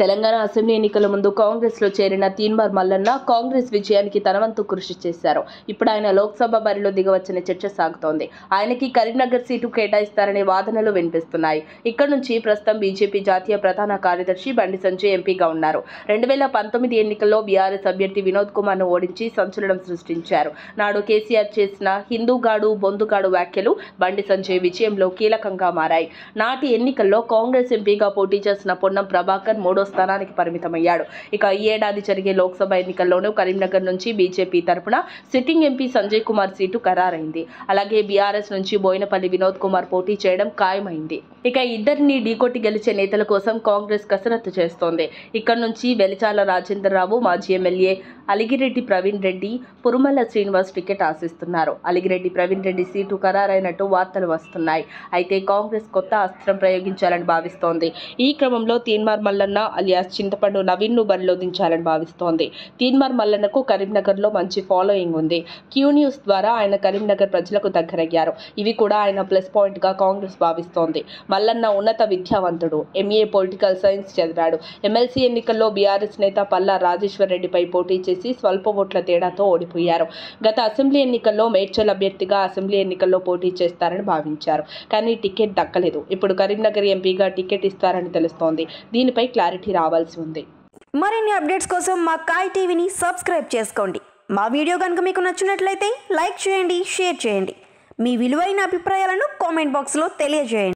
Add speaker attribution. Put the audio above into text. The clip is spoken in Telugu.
Speaker 1: తెలంగాణ అసెంబ్లీ ఎన్నికల ముందు కాంగ్రెస్లో చేరిన తీన్మార్ మల్లన్న కాంగ్రెస్ విజయానికి తన వంతు కృషి చేశారు. ఇప్పుడు ఆయన లోక్సభ బరిలో దిగవచ్చనే చర్చ సాగుతోంది. ఆయనకి కరీంనగర్ సీటు కేటాయిస్తారనే వాదనలు వినిపిస్తున్నాయి. ఇక్కడ నుంచి ప్రస్తుతం బీజేపీ జాతీయ ప్రధాన కార్యదర్శి బండి సంజయ్ ఎంపీగా ఉన్నారు. రెండు వేల పంతొమ్మిది ఎన్నికల్లో బీఆర్ఎస్ అభ్యర్థి వినోద్ కుమార్ను ఓడించి సంచలనం సృష్టించారు. నాడు కేసీఆర్ చేసిన హిందూగాడు బొందుగాడు వ్యాఖ్యలు బండి సంజయ్ విజయంలో కీలకంగా మారాయి. నాటి ఎన్నికల్లో కాంగ్రెస్ ఎంపీగా పోటీ చేసిన పొన్నం ప్రభాకర్ మూడో స్థానానికి పరిమితమయ్యాడు. ఇక ఈ ఏడాది జరిగే లోక్సభ ఎన్నికల్లోనూ కరీంనగర్ నుంచి బీజేపీ తరపున sitting MP Sanjay Kumar seat ఖరారైంది. అలాగే బీఆర్ఎస్ నుంచి బోయినపల్లి వినోద్ కుమార్ పోటీ చేయడం ఖాయమైంది. ఇక ఇద్దరిని ఢీకొట్టి గెలిచే నేతల కోసం కాంగ్రెస్ కసరత్తు చేస్తోంది. ఇక్కడ నుంచి వెలిచాల రాజేంద్రరావు మాజీ ఎమ్మెల్యే అలిగిరెడ్డి ప్రవీణ్ రెడ్డి పురుమల శ్రీనివాస్ టికెట్ ఆశిస్తున్నారు. అలిగిరెడ్డి ప్రవీణ్ రెడ్డి సీటు ఖరారైనట్టు వార్తలు వస్తున్నాయి. అయితే కాంగ్రెస్ కొత్త అస్త్రం ప్రయోగించాలని భావిస్తోంది. ఈ క్రమంలో తీన్మార్ మల్లన్న అలియాస్ చింతపండు నవీన్ను బరిలో దించాలని భావిస్తోంది. తీన్మార్ మల్లన్నకు కరీంనగర్లో మంచి ఫాలోయింగ్ ఉంది. క్యూ న్యూస్ ద్వారా ఆయన కరీంనగర్ ప్రజలకు దగ్గరయ్యారు. ఇవి కూడా ఆయన ప్లస్ పాయింట్గా కాంగ్రెస్ భావిస్తోంది. మల్లన్న ఉన్నత విద్యావంతుడు. ఎంఏ పొలిటికల్ సైన్స్ చదివాడు. ఎమ్మెల్సీ ఎన్నికల్లో బీఆర్ఎస్ నేత పల్లా రాజేశ్వర్ రెడ్డిపై పోటీ చేసి స్వల్ప ఓట్ల తేడాతో ఓడిపోయారు. గత అసెంబ్లీ ఎన్నికల్లో మేడ్చల్ అభ్యర్థిగా అసెంబ్లీ ఎన్నికల్లో పోటీ చేస్తారని భావించారు. కానీ టికెట్ దక్కలేదు. ఇప్పుడు కరీంనగర్ ఎంపీగా టికెట్ ఇస్తారని తెలుస్తోంది. దీనిపై క్లారిటీ రావాల్సి ఉంది.
Speaker 2: మరిన్ని అప్డేట్స్ కోసం మా కాయ్ టీవీని సబ్స్క్రైబ్ చేసుకోండి. మా వీడియో కనుక మీకు నచ్చినట్లయితే లైక్ చేయండి షేర్ చేయండి. మీ విలువైన అభిప్రాయాలను కామెంట్ బాక్స్లో తెలియజేయండి.